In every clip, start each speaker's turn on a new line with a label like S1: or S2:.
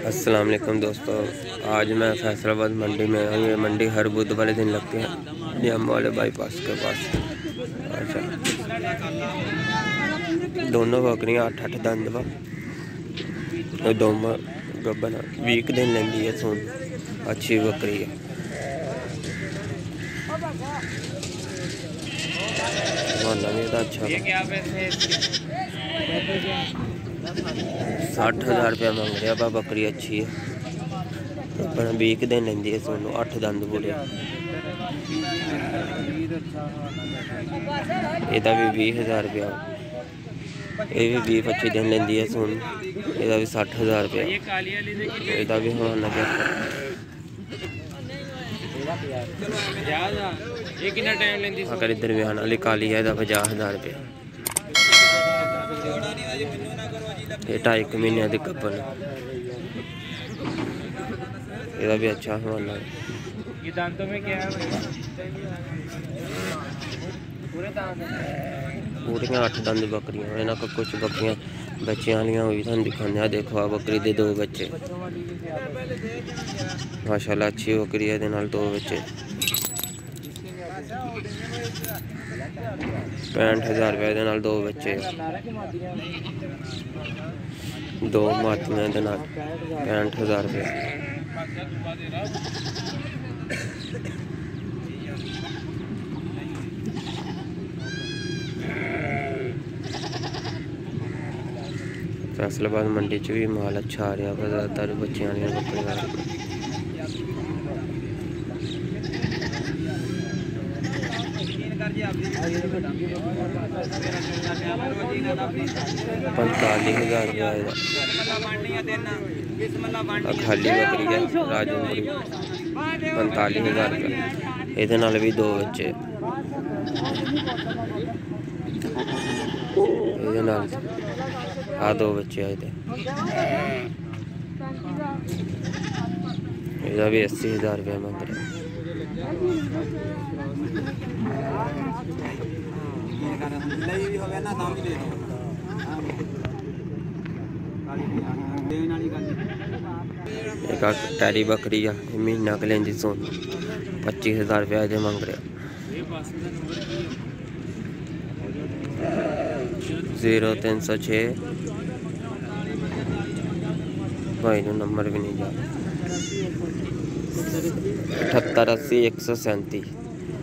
S1: अस्सलाम वालेकुम दोस्तों। आज मैं फैसलाबाद मंडी में हूँ। ये मंडी हर बुध वाले दिन लगती है। नियम वाले बाईपास के पास। अच्छा। दोनों बकरियाँ अठ अठ दंद वा दोनों गब्बन वीक दिन लेंदी है सुन। अच्छी बकरी है। अच्छा 60000 ਰੁਪਏ ਮੰਗ ਰਿਹਾ ਬਾ ਬੱਕਰੀ ਅੱਛੀ ਹੈ। ਆਪਣਾ ਵੀਕ ਦਿਨ ਲੈਂਦੀ ਹੈ ਤੁਹਾਨੂੰ 8 ਦੰਦ ਬੋਲੇ। ਇਹਦਾ ਵੀ 20000 ਰੁਪਏ ਇਹ ਵੀ 20 25 ਦਿਨ ਲੈਂਦੀ ਹੈ ਸੁਣ ਇਹਦਾ ਵੀ 60000 ਰੁਪਏ ਇਹਦਾ ਵੀ ਹੁਣ ਲੱਗਿਆ ਅਗਰ ਇਧਰ ਵਿਆਹਣ ਵਾਲੀ ਕਾਲੀ ਹੈ ਇਹਦਾ 50000 ਰੁਪਏ ਇਹ ਢਾਈ ਕੁ ਮਹੀਨਿਆਂ ਦੀ ਕੱਪਲ ਇਹਦਾ ਵੀ ਅੱਛਾ ਹਵਾਲਾ ਹੈ
S2: ये दांतों में क्या है पूरे दांत
S1: ਪੂਰੀਆਂ 8 ਦੰਦ ਬੱਕਰੀਆਂ ਇਹਨਾਂ ਕੋਲ ਕੁਝ ਬੱਕਰੀਆਂ ਬੱਚਿਆਂ ਵਾਲੀਆਂ ਹੋਈ ਤੁਹਾਨੂੰ ਦਿਖਾਉਂਦੇ ਆ ਦੇਖੋ ਆ ਬੱਕਰੀ ਦੇ ਦੋ ਬੱਚੇ ਮਾਸ਼ਾਅੱਲਾ ਅੱਛੀ ਬੱਕਰੀ ਹੈ ਇਹਦੇ पैंठ हज़ार रुपये दो बच्चे। दो मातियाँ पैंठ हज़ार रुपये फैसलाबाद मंडी च भी माल अच्छा आ रहा ज़्यादातर बच्चे बच्चों वाली पंताली हज़ार रुपया ਇਹਦਾ ਖਾਲੀ ਬੱਕਰੀ ਹੈ ਰਾਜੂਪੁਰੀ 45000 ਰੁਪਏ ਇਹਦੇ ਨਾਲ ਵੀ ਦੋ ਬੱਚੇ ਇਹਦੇ ਨਾਲ ਆ ਦੋ ਬੱਚੇ ਆ ਇਹਦੇ ਇਹਦਾ ਵੀ 80000 ਰੁਪਏ ਮੰਗ ਰਿਹਾ नहीं एक बकरी
S2: है महीना क लेंदी सोन। पच्चीस हज़ार रुपया जो मंग रहे। ज़ीरो तीन सौ छे। भाई नंबर भी
S1: नहीं जा। अठहत्तर अस्सी, एक
S2: सौ सैंती।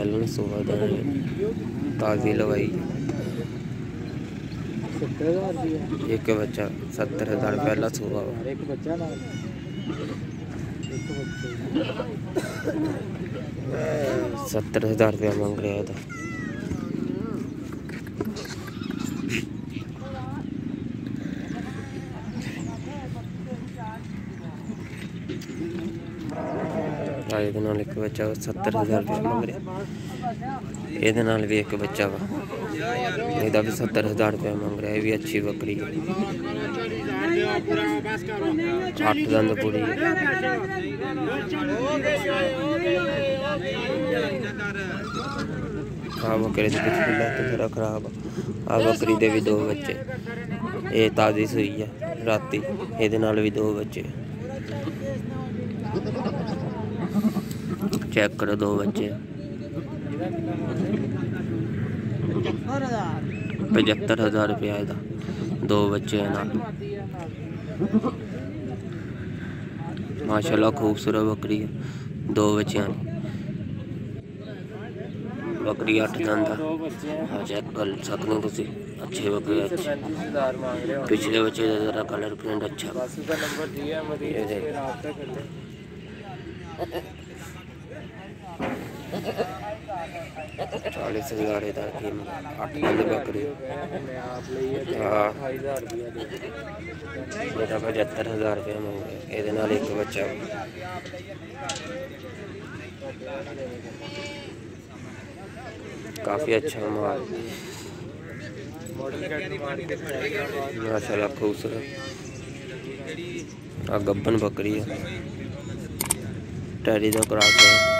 S1: एलन सुबह तो ताज़ी लवाई एक
S2: बच्चा, सत्तर हज़ार पहला सूबा
S1: सत्तर हज़ार रुपया मांग रहा था। ਇਹਦੇ ਨਾਲ ਇੱਕ ਬੱਚਾ ਵਾ, 70000 ਰੁਪਇਆ ਮੰਗ ਰਿਹਾ ਇਹਦੇ ਨਾਲ ਵੀ ਇੱਕ ਬੱਚਾ ਵਾ ਇਹਦਾ ਵੀ 70000 ਰੁਪਇਆ ਮੰਗ ਰਿਹਾ ਇਹ ਵੀ ਅੱਛੀ ਬੱਕਰੀ ਹੈ ਅੱਠ ਦੰਦ ਪੂਰੀ ਹੈ ਆ ਬੱਕਰੀ ਦੀ ਪਿਛਲੀ ਲੱਤ ਥੋੜਾ ਖਰਾਬ ਆ ਆਹ ਬੱਕਰੀ ਦੇ ਵੀ ਦੋ ਬੱਚੇ ਇਹ ਤਾਜ਼ੀ ਸੂਈ ਹੈ ਰਾਤੀ ਇਹਦੇ ਨਾਲ ਵੀ ਦੋ ਬੱਚੇ चेक करो दो बच्चे। पचहत्तर हज़ार
S2: रुपया आएगा दो
S1: बच्चे हैं ना। माशाल्लाह खूबसूरत बकरी है। दो बच्चे
S2: हैं। बकरी अठ दांदा
S1: हाँ चेक कर सकते हो तुम अच्छे बकरी
S2: अच्छे। पिछले बच्चे का जरा
S1: कलर प्रिंट
S2: अच्छा। ये देख।
S1: चालीस हज़ार इधर कीमत अठ किलो बकरी हाँ
S2: पचहत्तर हज़ार रुपये
S1: मंग रहे ये एक बच्चा काफ़ी अच्छा माल माशाला खूबसूरत। आ गबन
S2: बकरी है। टैरी तो का
S1: क्रॉस है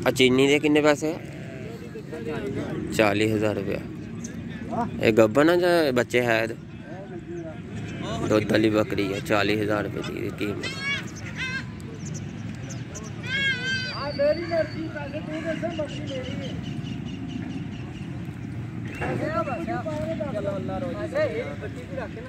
S1: ਆ ਗੱਬਨ ਬੱਕਰੀ ਹੈ ਟੈਰੀ ਦਾ ਕਰਾਸ ਹੈ ਅਸਲੀ ਛੋਟੀ ਬੱਕਰੀ ਦਾ
S2: ਮਾਜੇ ਤੇ ਡੰਗਰ ਚੰਗਾ ਤੇ ਦੇ ਬਸ ਚੰਗੇ ਪੈਸੇ
S1: ਖੂਬਸੂਰਤ ਜਾਨਵਰ ਫੈਸਲਾਬਾਦ ਮੰਡੀ ਚ
S2: ਤੇਰੇ ਸਾਹਮਣੇ ਔਰ ਅੱਧੀ ਪਾਟ ਬਣਾ ਅੱਧੀ ਪਾਟ ਬਣਾ ਗੱਲਾਂ ਬਣਨੀਆਂ ਬਾੜ ਲੱਗ ਇਹ ਸਾਖ ਲਈ ਬਸ 27 ਕਿਲੋ ਦੇ ਦਾਰ ਮਾਰੀ ਗੱਲ ਔਰ ਅੱਧੀ ਪਾਟ ਬਣਾ
S1: ਆ ਚੀਨੀ ਦੇ ਕਿੰਨੇ ਪੈਸੇ 40000 ਰੁਪਇਆ ਇਹ ਗੱਬਨ ਆ ਜਾਂ ਬੱਚੇ ਹੈ ਇਹਦੇ? ਦੁੱਧ ਵਾਲੀ ਬੱਕਰੀ ਹੈ 40000 ਰੁਪਏ ਦੀ ਇਹਦੀ ਕੀਮਤ
S2: ਆ ਮੇਰੀ ਮਰਜ਼ੀ ਪੈਸੇ ਤੂੰ ਦੱਸ ਮਰਜ਼ੀ ਮੇਰੀ ਹੈ ਚਲੋ ਅੱਲਾ ਰੋਜ਼ ਪੈਸੇ ਬੱਤੀ ਵੀ ਰੱਖ ਨਾ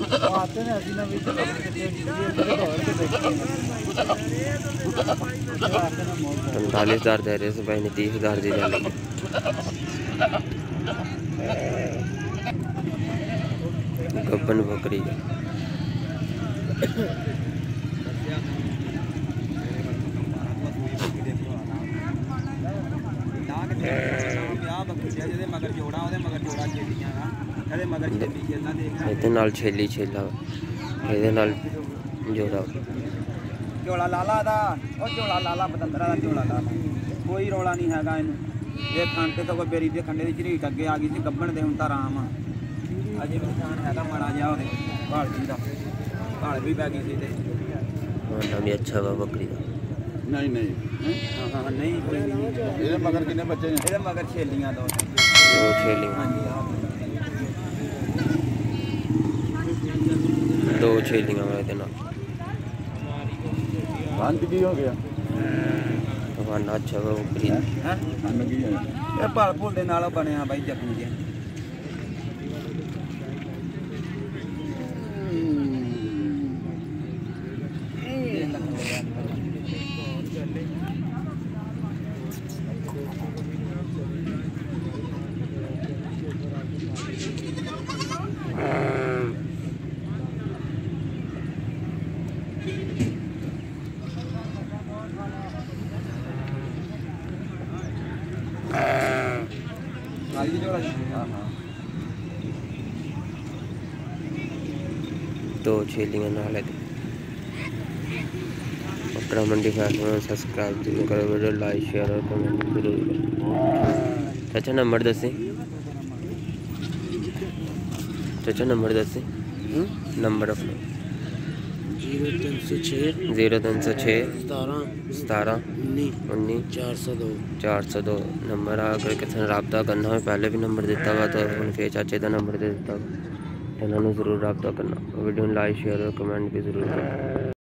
S2: आते हैं, अभी नवी
S1: पैंतालीस हज़ार दे रहे भाई ने तीस हज़ार दी डाली गबन बकरी।
S2: ਇਹਦੇ ਮਗਰ ਛੇਲੀ ਛੇਲਾਂ ਦੇਖ
S1: ਇਹਦੇ ਨਾਲ ਛੇਲੀ ਛੇਲਾ ਇਹਦੇ ਨਾਲ ਜੋੜਾ
S2: ਝੋਲਾ ਲਾਲਾ ਦਾ ਉਹ ਝੋਲਾ ਲਾਲਾ ਪਤੰਦਰਾ ਦਾ ਝੋਲਾ ਲਾਲਾ ਕੋਈ ਰੋਲਾ ਨਹੀਂ ਹੈਗਾ ਇਹਨੂੰ ਇਹ ਖੰਡ ਤੇ ਸਗੋਂ ਬੇਰੀ ਦੇ ਖੰਡੇ ਦੀ ਝਰੀਟ ਅੱਗੇ ਆ ਗਈ ਸੀ ਗੱਬਣ ਦੇ ਹੁਣ ਤਾਂ ਆਰਾਮ ਆ ਅਜੇ ਵੀ ਨਿਸ਼ਾਨ ਹੈਗਾ ਮਾੜਾ ਜਿਹਾ ਉਹਦੇ ਭਾਲ ਜੀ ਦਾ ਭਾਲ ਵੀ ਪੈ ਗਈ ਸੀ ਤੇ
S1: ਮਾਨਾ ਵੀ ਅੱਛਾ ਵਾ ਬੱਕਰੀ ਦਾ
S3: ਨਹੀਂ ਨਹੀਂ
S2: ਹੈਂ? ਹਾਂ ਹਾਂ ਨਹੀਂ ਕੋਈ ਨਹੀਂ
S3: ਇਹਦੇ ਮਗਰ ਕਿੰਨੇ ਬੱਚੇ ਨੇ
S2: ਇਹਦੇ ਮਗਰ ਛੇਲੀਆਂ ਦੋ
S1: ਦੋ ਛੇਲੀਆਂ
S2: ਹਾਂਜੀ
S1: ਦੋ ਛੇਲੀਆਂ ਇਹਦੇ ਨਾਲ।
S3: ਬੰਦ ਕੀ ਹੋ ਗਿਆ?
S1: ਮਾਨਾ ਅੱਛਾ ਵਾ ਬੱਕਰੀ ਦਾ
S2: ਹੈ?
S3: ਬੰਦ ਕੀ ਹੈ
S2: ਇਹ ਭਾਲ ਭੁਲ ਦੇ ਨਾਲ ਬਣਿਆ ਬਾਈ ਜ਼ਖਮ ਜਿਹਾ। दो छेलियाँ ना लगे
S1: कपड़ा मंडी फ़ैशन सब्सक्राइब ज़रूर करो वीडियो लाइक शेयर और कमेंट ज़रूर करो। चाचा हम्म? नंबर दस चाचा नंबर दस नंबर अपना ज़ीरो तीन सौ छः
S2: ज़ीरो
S1: तीन
S2: सतारह
S1: चार
S2: सौ
S1: दो।
S2: चार
S1: सौ दो। नंबर अगर किसी ने रबता करना पहले भी नंबर दिता वा तो फिर चाचे का नंबर दे दिता हुआ चैनल ज़रूर रबता करना वीडियो में लाइक शेयर और कमेंट भी ज़रूर करना